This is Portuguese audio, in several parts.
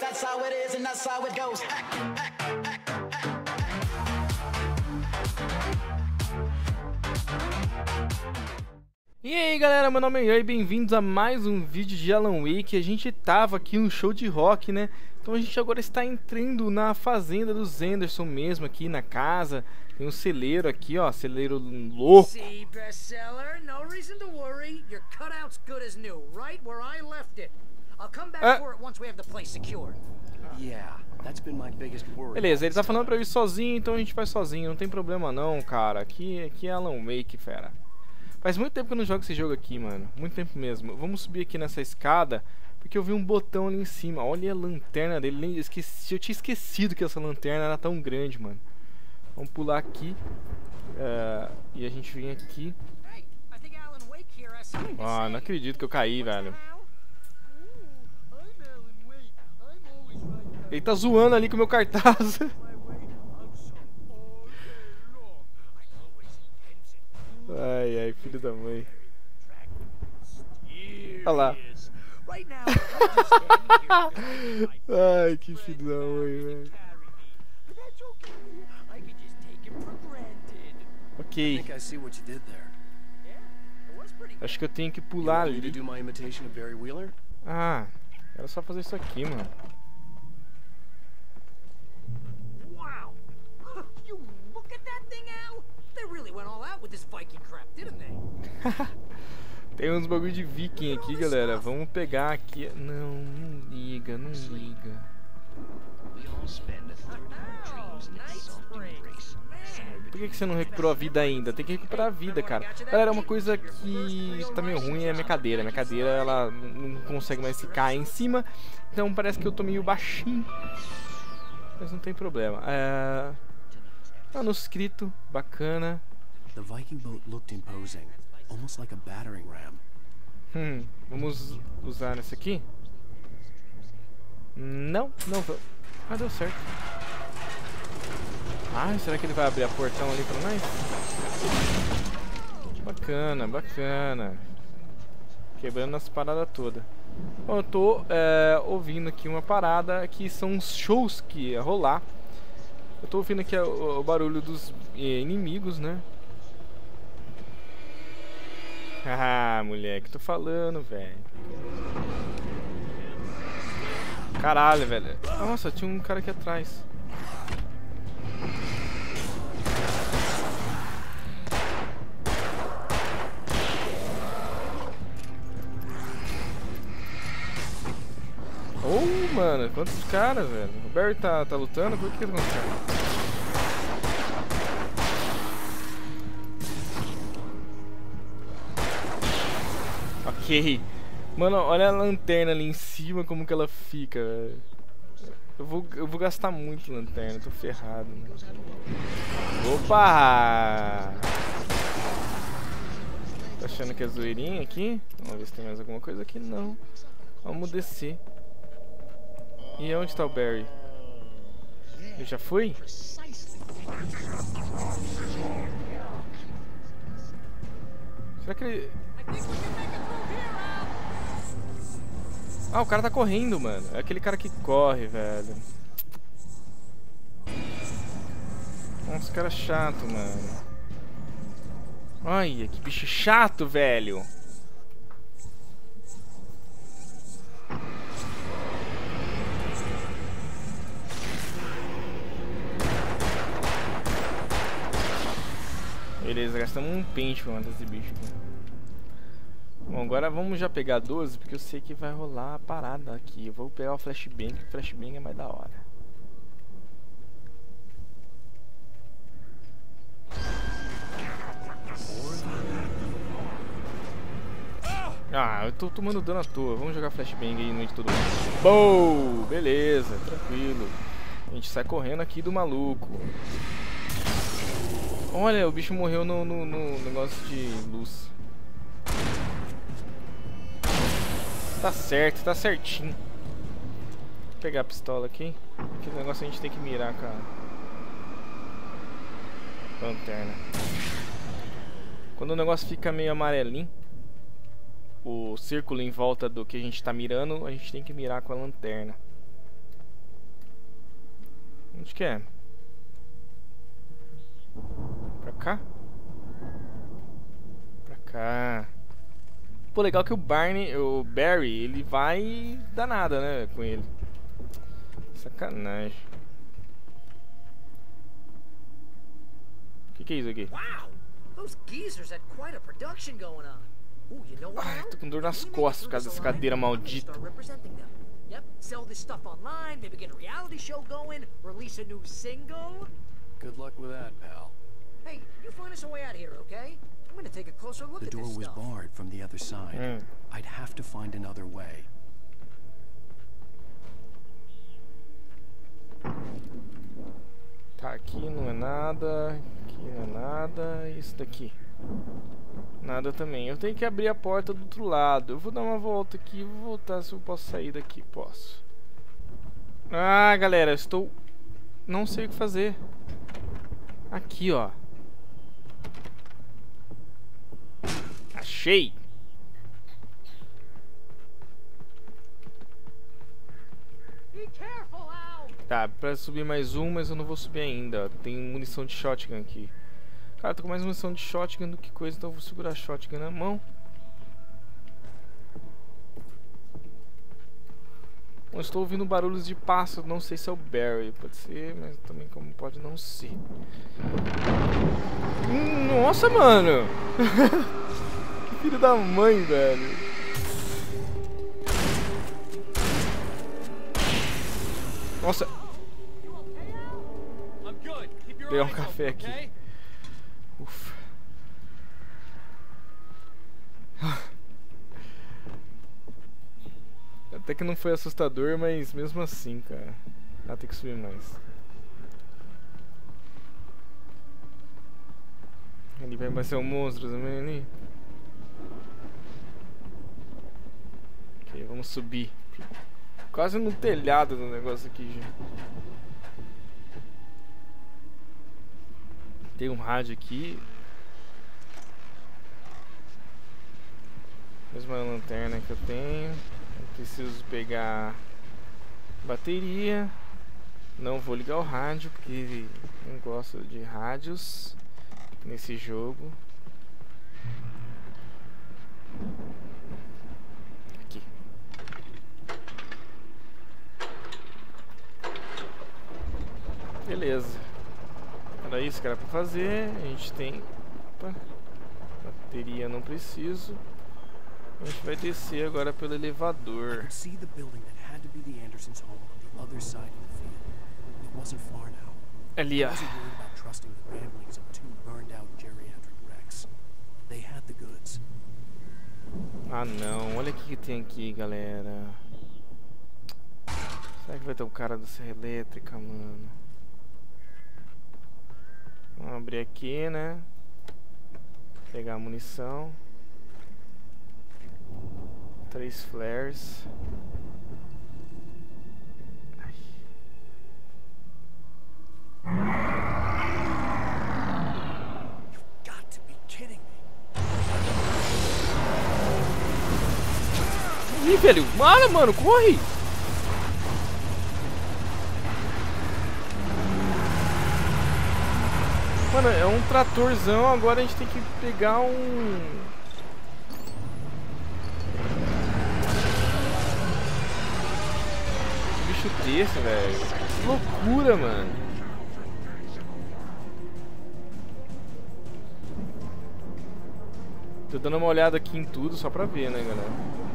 That's how it is and that's how it goes. E aí galera, meu nome é Ian e bem-vindos a mais um vídeo de Alan Wake A gente tava aqui no show de rock, né? Então a gente agora está entrando na fazenda dos Anderson mesmo, aqui na casa Tem um celeiro aqui, ó, celeiro louco See, bestseller, no reason to worry. Your cutout's good as new, right where I left it. I'll come back for it once we have the place secured. Yeah, that's been my biggest worry. Beleza, ele tá falando pra eu ir sozinho, então a gente vai sozinho, não tem problema não, cara Aqui, aqui é Alan Wake, fera Faz muito tempo que eu não jogo esse jogo aqui, mano. Muito tempo mesmo. Vamos subir aqui nessa escada Porque eu vi um botão ali em cima. Olha a lanterna dele. Nem esqueci, Eu tinha esquecido que essa lanterna era tão grande, mano. Vamos pular aqui eh, E a gente vem aqui. Ah, não acredito que eu caí, velho. Ele tá zoando ali com o meu cartaz my way. I'm so all day long. I always intends it. Ai, ai, filho da mãe. Olha lá. Ai, que filho da mãe, velho. Ok, acho que eu tenho que pular ali? Ah, era só fazer isso aqui, mano Wow! you look at that thing, Al! They really went all out with this Viking crap, didn't they? Tem uns bagulho de viking aqui, galera. Vamos pegar aqui. Não, não liga, não liga. Man, Por que, que você não recuperou a vida ainda? Tem que recuperar a vida, cara. Galera, uma coisa que tá meio ruim é a minha cadeira. Minha cadeira, ela não consegue mais ficar em cima. Então parece que eu tô meio baixinho. Mas não tem problema. É... Manuscrito, bacana The Viking boat looked imposing, almost like a battering ram. Hum, vamos usar esse aqui? Não, não vou. Ah, deu certo. Ah, será que ele vai abrir a portão ali pra nós? Bacana, bacana. Quebrando as paradas todas. Bom, eu tô é, ouvindo aqui uma parada que são os shows que ia rolar. Eu tô ouvindo aqui o, o barulho dos eh, inimigos, né? Ah, moleque, tô falando, velho. Caralho, velho. Nossa, tinha um cara aqui atrás. Oh, mano, quantos caras, velho? O Barry tá, tá lutando? Por que que tá acontecendo? Mano, olha a lanterna ali em cima, como que ela fica, velho. Eu vou, eu vou gastar muito lanterna, tô ferrado? Opa! Tá achando que é zoeirinha aqui? Vamos ver se tem mais alguma coisa aqui. Não. Vamos descer. E onde tá o Barry? Ele já foi? Será que ele... I think we can make it through here, Al! Ah, o cara tá correndo, mano. É aquele cara que corre, velho. Nossa, cara chato, mano. Olha, que bicho chato, velho. Beleza, gastamos um pente pra matar esse bicho aqui. Bom, agora vamos já pegar 12, porque eu sei que vai rolar a parada aqui. Eu vou pegar o flashbang, que o flashbang é mais da hora. Ah, eu tô tomando dano à toa. Vamos jogar flashbang aí no meio de todo mundo. Beleza, tranquilo. A gente sai correndo aqui do maluco. Olha, o bicho morreu no, no- no negócio de luz. Tá certo, tá certinho. Vou pegar a pistola aqui. Aquele negócio a gente tem que mirar com a lanterna. Quando o negócio fica meio amarelinho, o círculo em volta do que a gente tá mirando, a gente tem que mirar com a lanterna. Onde que é? Pra cá? Pra cá. Pô, legal que o Barney, o Barry, ele vai dar nada, né, com ele. Sacanagem. O que, que é isso aqui? Wow! Those geezers had quite a production going on. Ooh, you know what? Ai, tô com dor nas costas por causa dessa cadeira maldita. start representing them. Yep, sell this stuff online, maybe get a reality show going, release a new single. Good luck with that, pal. Hey, you find us a way out of here, okay? I'm gonna take a closer look The at door this was stuff. barred from the other side. Hum. I'd have to find another way. Tá, aqui não é nada, aqui não é nada, e isso daqui. Nada também. Eu tenho que abrir a porta do outro lado. Eu vou dar uma volta aqui, vou voltar se eu posso sair daqui. Posso. Ah, galera, estou... Não sei o que fazer. Aqui, ó. Achei! Tá, pra subir mais um, mas eu não vou subir ainda. Tem munição de shotgun aqui. Cara, tô com mais munição de shotgun do que coisa, então eu vou segurar a shotgun na mão. Eu estou ouvindo barulhos de pássaro, não sei se é o Barry, pode ser, mas também como pode não ser. Hum, Nossa, mano! filho da mãe, velho. Nossa, your Pegar um café aqui. Ufa. Até que não foi assustador, mas mesmo assim, cara. Ah, tem que subir mais. Ali vai ser um monstro também ali. Ok, vamos subir. Quase no telhado do negócio aqui, gente. Tem um rádio aqui. Mesma lanterna que eu tenho. Eu preciso pegar bateria. Não vou ligar o rádio porque não gosto de rádios nesse jogo. Aqui. Beleza. Era isso que era pra fazer. A gente tem. Opa. Bateria não preciso. A gente vai descer agora pelo elevador. Ali, ó. about trusting the ramblings of two burned out geriatric wrecks. They had the goods. Ah não, olha o que tem aqui, galera. Será que vai ter um cara da serra elétrica, mano? Vamos abrir aqui, né? Pegar a munição. Três flares. Ih, velho, mano, mano, corre! Mano, é um tratorzão, agora a gente tem que pegar um... Que bicho desse, velho. Que loucura, mano. Tô dando uma olhada aqui em tudo só pra ver, né, galera?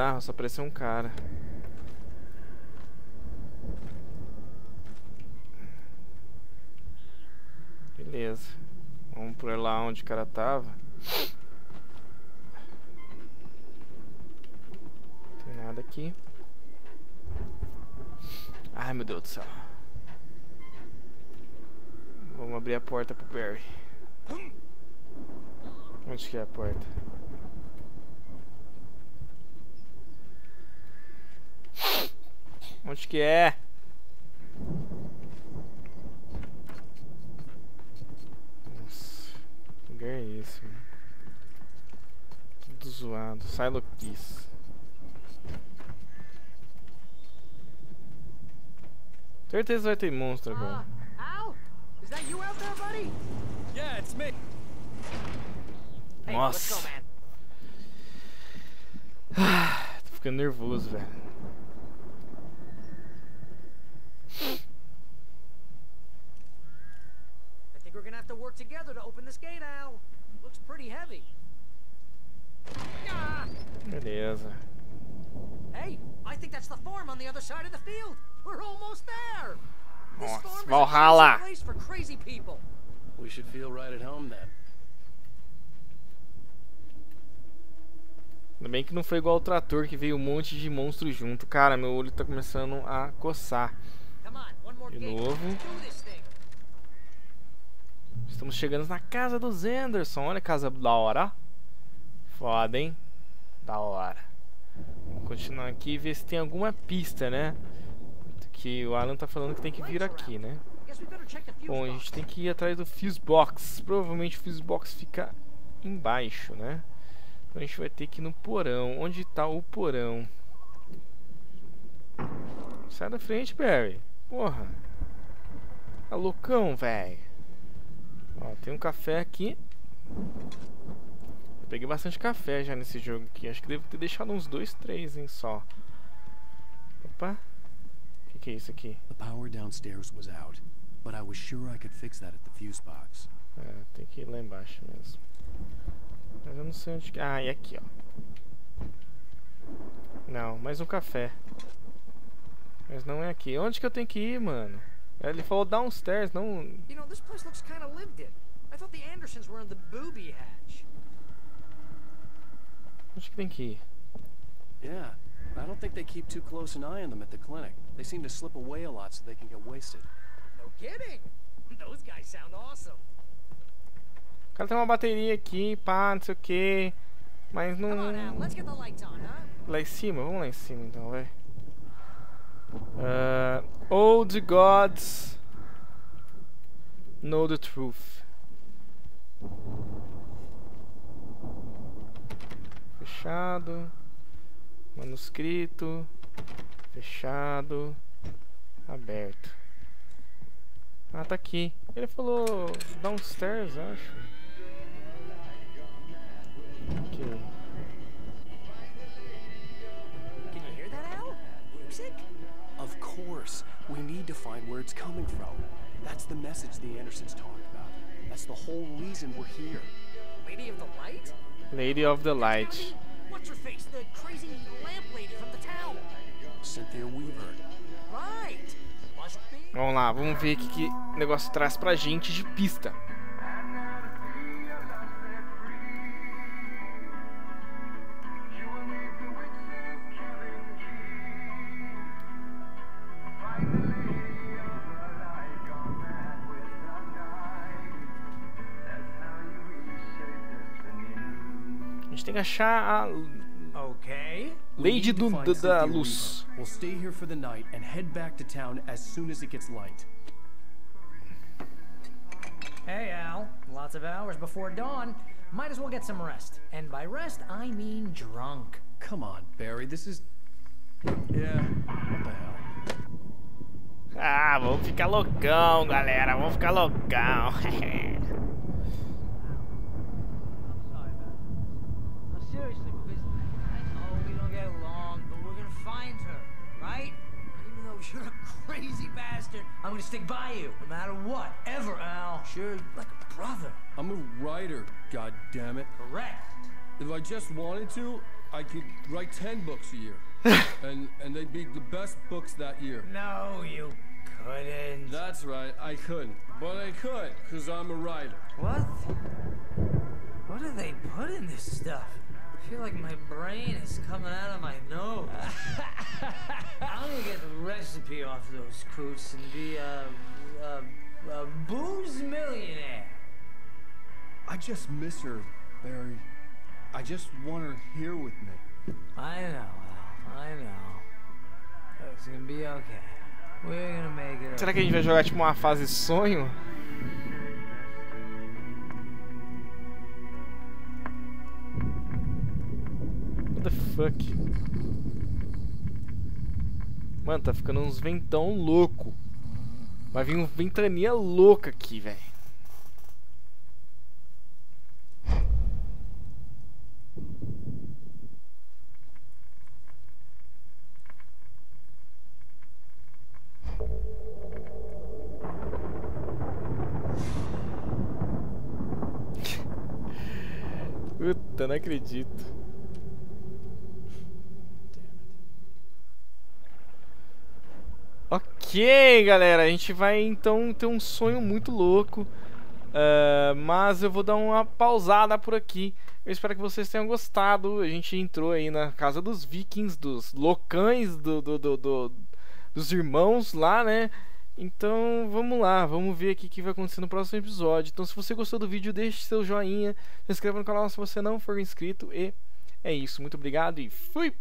Bizarro, só pareceu um cara. Beleza. Vamos por lá onde o cara tava. Tem nada aqui. Ai meu Deus do céu. Vamos abrir a porta pro Barry. Onde que é a porta? Onde que é? Nossa, que lugar é esse, mano? Tudo zoado. Silo Keys. Certeza vai ter monstro Uh, agora. Al? Is that you out there, buddy? Yeah, it's me. Hey, let's go, Nossa. man. Tô ficando nervoso, velho. I think we're gonna have to work together to open this gate, Al. Looks pretty heavy. Ah! Beleza. Hey, I think that's the farm on the other side of the field. We're almost there. This Nossa, farm is a Valhalla. place for crazy people. We should feel right at home then. Ainda bem que não foi igual o trator que veio um monte de monstro junto. Cara, meu olho tá começando a coçar. De novo. Let's do this thing. Estamos chegando na casa dos Anderson. Olha a casa da hora. Foda, hein? Da hora. Vamos continuar aqui e ver se tem alguma pista, né? Que o Alan tá falando que tem que vir aqui, né? Bom, a gente tem que ir atrás do Fuse Box. Provavelmente o Fuse Box fica embaixo, né? Então a gente vai ter que ir no porão. Onde tá o porão? Sai da frente, Barry. Porra. Tá loucão, velho. Ó, tem um café aqui. Eu peguei bastante café já nesse jogo aqui. Acho que devo ter deixado uns dois, três, hein, só. Opa. O que, que é isso aqui? The power downstairs was out, but I was sure I could fix that at the fuse box. É, tem que ir lá embaixo mesmo. Mas eu não sei onde que... Ah, e aqui, ó. Não, mais um café. Mas não é aqui. Onde que eu tenho que ir, mano? Ele falou downstairs, não... You know, this place looks kind of lived in. I thought the Andersons were in the booby hatch. Onde que tem que ir? Yeah, I don't think they keep too close an eye on them at the clinic. They seem to slip away a lot so they can get wasted. No kidding. Those guys sound awesome. O cara tem uma bateria aqui, pá, não sei o que. Mas não... Lá em cima? Vamos lá em cima então, vai. Ah, old gods know the truth. Fechado. Manuscrito. Fechado. Aberto. Ah, tá aqui. Ele falou downstairs, acho. Of course, we need to find where it's coming from. That's the message the Andersons talked about. That's the whole reason we're here. Lady of the Light? Lady of the Light. What's her face? The crazy lamp lady from the town. Cynthia Weaver. Right. Vamos lá, vamos ver o que, que o negócio traz pra gente de pista. Achar a Okay. Lady do, da, da Luz. We'll stay here for the night and head back to town as soon as it gets light. Hey, Al. Lots of hours before dawn. Might as well get some rest. And by rest, I mean drunk. Come on, Barry, this is. Yeah, what the hell? Ah, vamos ficar loucão, galera. Vamos ficar loucão. I'm gonna stick by you, no matter what, ever, Al. Sure, like a brother. I'm a writer, god damn it. Correct. If I just wanted to, I could write 10 books a year. and and they'd be the best books that year. No, you couldn't. That's right, I couldn't. But I could, because I'm a writer. What? What do they put in this stuff? I feel like my brain is coming out of my nose. Recipe off those coots and be a, a, a booze millionaire. I just miss her, Barry. I just want her here with me. I know, Al. I know. It's gonna be okay. We're gonna make it. Será que a gente vai jogar tipo uma fase sonho? What the fuck? Mano, tá ficando uns ventão louco. Vai vir um ventania louca aqui, velho. Puta, não acredito. Ok, galera, a gente vai então ter um sonho muito louco. Uh, mas eu vou dar uma pausada por aqui. Eu espero que vocês tenham gostado. A gente entrou aí na casa dos vikings, dos locães, do, do, do, do dos irmãos lá, né? Então vamos lá, vamos ver aqui o que vai acontecer no próximo episódio. Então se você gostou do vídeo, deixe seu joinha, se inscreva no canal se você não for inscrito e é isso. Muito obrigado e fui!